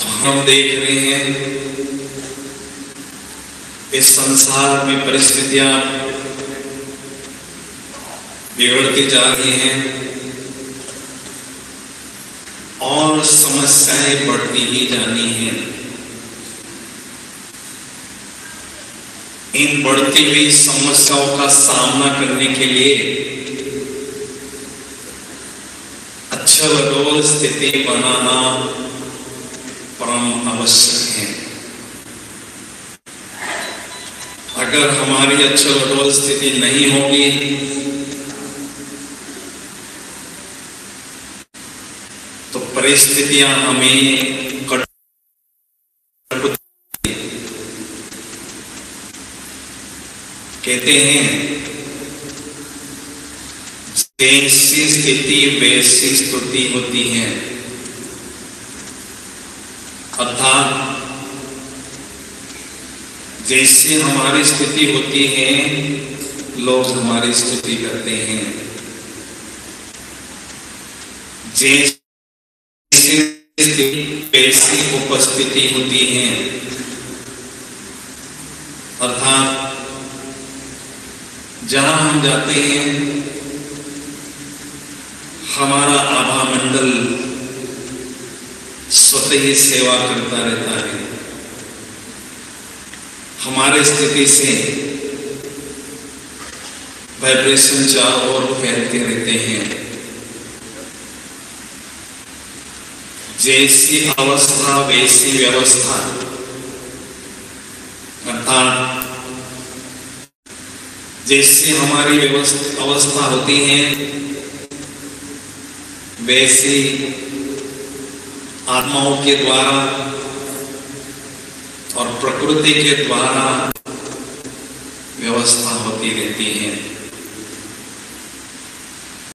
तो हम देख रहे हैं इस संसार में परिस्थितियाँ बिगड़ती जा रही हैं और समस्याएँ बढ़ती ही जानी हैं। इन बढ़ती हुई समस्याओं का सामना करने के लिए अच्छा स्थिति बनाना परम आवश्यक है। अगर हमारी अच्छल स्थिति नहीं होगी तो परिस्थितियाँ हमें कट कहते हैं जैसी स्थिति वैसी स्तुति होती है। अर्थात, जैसे हमारी स्थिति होती है, लोग हमारी स्तुति करते हैं। जैसे वैसी उपस्थिति होती है। अर्थात, जहाँ हम जाते हैं हमारा आभा मंडल स्वतः ही सेवा करता रहता है। हमारे स्थिति से वाइब्रेशन चारों ओर फैलते रहते हैं। जैसी अवस्था, वैसी व्यवस्था। अर्थात जैसी हमारी अवस्था होती है वैसी आत्माओं के द्वारा और प्रकृति के द्वारा व्यवस्था होती रहती है।